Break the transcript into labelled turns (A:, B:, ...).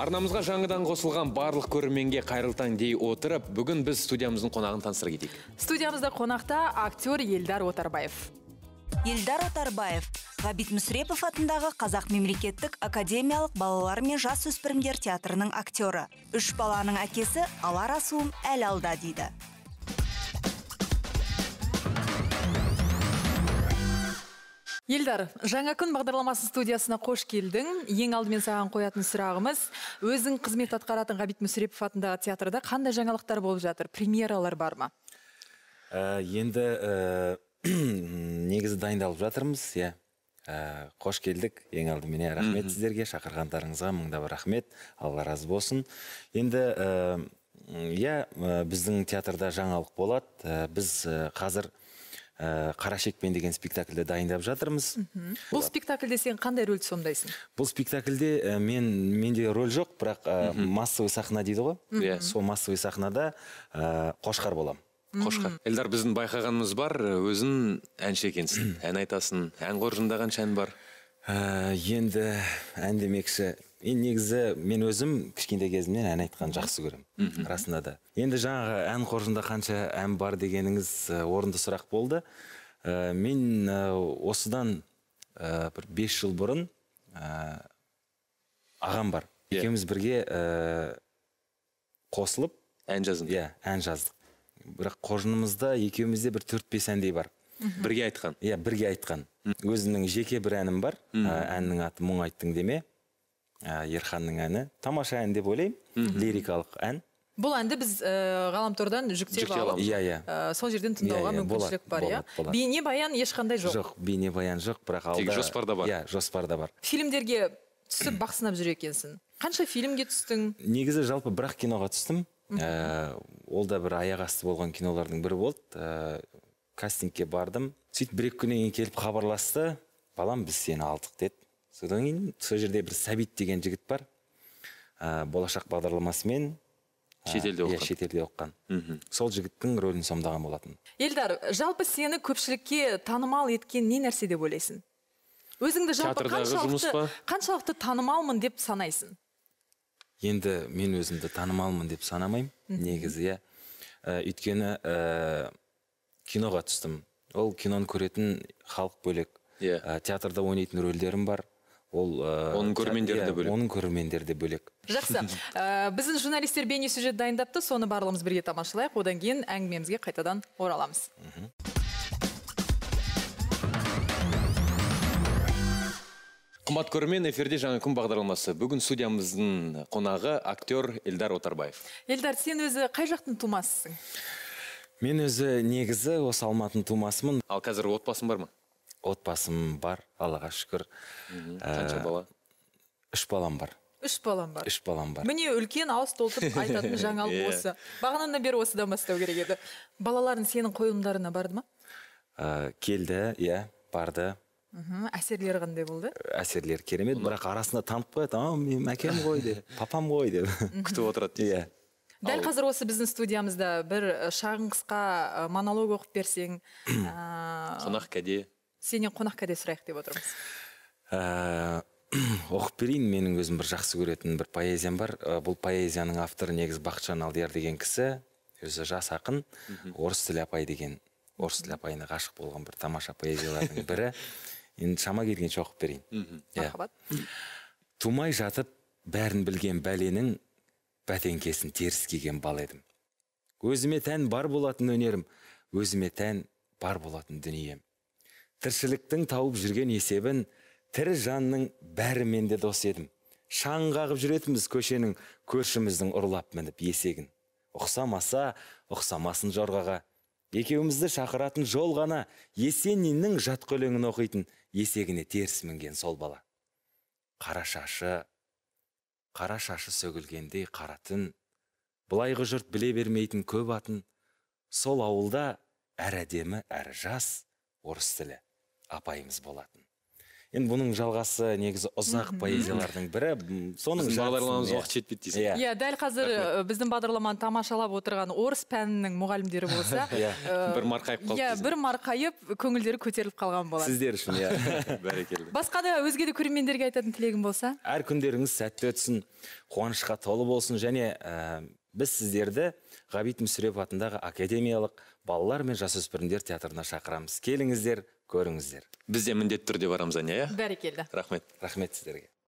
A: арнамызға жаңадан қосылған барлық көрерменге қайырлы таң дей отырып бүгін біз студиямыздың қонағын таныстыра кетейік.
B: Студиямызда қонақта актер елдар отарбаев.
C: Елдар Отарбаев ғабит мүсірепов атындағы қазақ мемлекеттік академиялық балалар мен жас өспірімдер театрының актері. Үш баланың әкесі алар асуым әл алда дейді.
B: Елдар жаңа күн бағдарламасы студиясына қош келдің. Ең алдымен саған қоятын сұрағымыз өзің қызмет атқаратын ғабит мүсірепов атындағы театрда қандай жаңалықтар болып жатыр? Премьералар бар ма?
D: Ә, енді ә, негізі дайындалып жатырмыз иә. Ә, қош келдік. Ең алдымен иә рахмет сіздерге шақырғандарыңызға мың да бір рахмет. Алла разы болсын. Енді ә, иә біздің театрда жаңалық болады. Біз қазір ә, қара шекпен деген спектакльді дайындап жатырмыз.
B: Бұл спектакльде сен қандай рөлді сомдайсың?
D: Бұл спектакльде ә, мен менде роль жоқ бірақ ә, массовый сахна дейді ғой.
A: Иә.
D: сол массовый сахнада ә, қошқар боламын
A: қошқар. Эльдар біздің байқағанымыз бар өзің әнші екенсің. Ән айтасың ән қоржындаған ән бар.
D: Ә, енді ән демекші енді негізі мен өзім кішкентай кезімнен ән айтқанды жақсы көремін расында да. Енді жаңағы ән қоржында қанша ән бар дегеніңіз орынды сұрақ болды. Ә, мен ә, осыдан ә, бір бес жыл бұрын ә, ағам бар.
A: Иә.
D: екеуміз бірге ә, қосылып
A: ән жаздың
D: иә ән жаздық. Бірақ қоржынымызда екеумізде бір төрт бес әндей бар.
A: Бірге айтқан.
D: Иә бірге айтқан. Өзімнің жеке бір әнім бар. Ә, әннің аты мұң айттың деме. Ерханның әні. Тамаша ән деп ойлаймын. Лирикалық ән.
B: Бұл әнді біз ә, ғаламтордан жүктеп алып
A: аламыз.
D: иә иә
B: ә, сол жерден тыңдауға
D: Иә, иә,
B: мүмкіншілік
D: болады,
B: бар иә? бейнебаян ешқандай жоқ,
D: жоқ бейнебаян жоқ бірақ алда
A: Тек жоспарда бар.
D: иә жоспарда бар.
B: Фильмдерге түсіп бақ сынап жүр екенсің. Қанша фильмге түстің?
D: Негізі жалпы бір ақ киноға түстім. Ә, ол да бір аяқ асты болған кинолардың бірі болды. Ә, кастингке бардым. Сөйтіп бір екі күннен кейін келіп хабарласты. Балам біз сені алдық деді. Содан кейін сол жерде бір сәбит деген жігіт бар. Ә, болашақ бағдарламасымен ә,
A: Шетелде
D: иә,
A: оқыған.
D: шетелде оқыған. Сол жігіттің рөлін сомдаған болатын.
B: Елдар жалпы сені көпшілікке танымал еткен не нәрсе деп ойлайсың? Өзіңді жалпы қаншалықты қаншалықты танымалмын деп санайсың?
D: Енді мен өзімді танымалмын деп санамаймын негізі иә. Ә, өйткені ә, киноға түстім. Ол киноны көретін халық бөлек.
A: Иә.
D: Ә, театрда ойнайтын рөлдерім бар. Ол ә,
A: Оның көрермендері
D: те-
A: де
D: иә,
A: бөлек.
D: оның көрермендері де бөлек.
B: Жақсы. Ә, біздің журналистер бейне сюжет дайындапты. Соны барлығымыз бірге тамашалайық. Одан кейін әңгімемізге қайтадан ораламыз.
A: Қымбат көрермен эфирде жаңа күн бағдарламасы. Бүгін студиямыздың қонағы актер эльдар отарбаев.
B: Елдар сен өзі қай жақтың тумасысың?
D: Мен өзі негізі осы алматының тумасымын.
A: Ал қазір отбасың бар ма?
D: Отбасым бар аллаға шүкір.
A: Қанша
D: Ә,
A: бала?
D: үш балам бар.
B: Үш балам бар.
D: Үш балам бар.
B: Міне үлкен ауыз толтырып айтатын жаңалық
A: Иә.
B: осы. Бағанадан бері осыдан бастау керек еді. Балаларың сенің қойылымдарына барды ма?
D: Ә, келді иә барды.
B: Мхм әсерлері қандай болды?
D: Әсерлері керемет бірақ арасында танып қояды. А менің әкем ғой деп папам ғой деп.
A: Күтіп отырады
D: иә.
B: Дәл қазір осы біздің студиямызда бір шағын қысқа монолог оқып берсең ә,
A: қонақ кәде?
B: Сенен қонақ кәде сұрайық деп отырмыз.
D: Ә, оқып берейін менің өзім бір жақсы көретін бір поэзиям бар. Ә, бұл поэзияның авторы негізі бақытжан алдияр деген кісі. Өзі жас ақын. Орыс тілі апай деген орыс тілі апайына ғашық болған бір тамаша поэзиялардың бірі. Енді шама келгенше оқып берейін. Иә.
B: мархабат
D: тумай жатып бәрін білген бәленің бәтеңкесін теріс киген бала едім. Өзіме тән бар болатын өнерім өзіме тән бар болатын дүнием. Тіршіліктің тауып жүрген есебін тірі жанның бәрімен де дос едім. Шаң қағып жүретінбіз көшенің көршіміздің ұрлап мініп есегін. Ұқсамаса ұқсамасын жорғаға. Екеумізді шақыратын жол ғана есениннің жатқа өлеңін оқитын есегіне теріс мінген сол бала. Қара шашы қара шашы сөгілгендей қара түн былайғы жұрт біле бермейтін көп атын сол ауылда әрі әдемі әрі жас орыс тілі. Апайымыз болатын. Енді бұның жалғасы негізі ұзақ поэзиялардың бірі. Соның
A: бағдарламамыз уақыт жетпейді дейсің.
D: Иә.
B: иә дәл қазір біздің бағдарламаны тамашалап отырған орыс пәнінің мұғалімдері болса
D: Иә.
A: Бір марқайып қалды
B: иә бір марқайып көңілдері көтеріліп қалған болады
D: сіздер үшін иә.
A: Бәрекелді.
B: Басқа да өзге де көрермендерге айтатын тілегің болса?
D: Әр күндеріңіз сәтті өтсін қуанышқа толы болсын және ә, біз сіздерді ғабит мүсірепов атындағы академиялық балалар мен жасөспірімдер театрына шақырамыз. Келіңіздер көріңіздер.
A: Біз де міндетті түрде барамыз аня иә?
B: Бәрекелді.
A: Рахмет.
D: Рахмет сіздерге.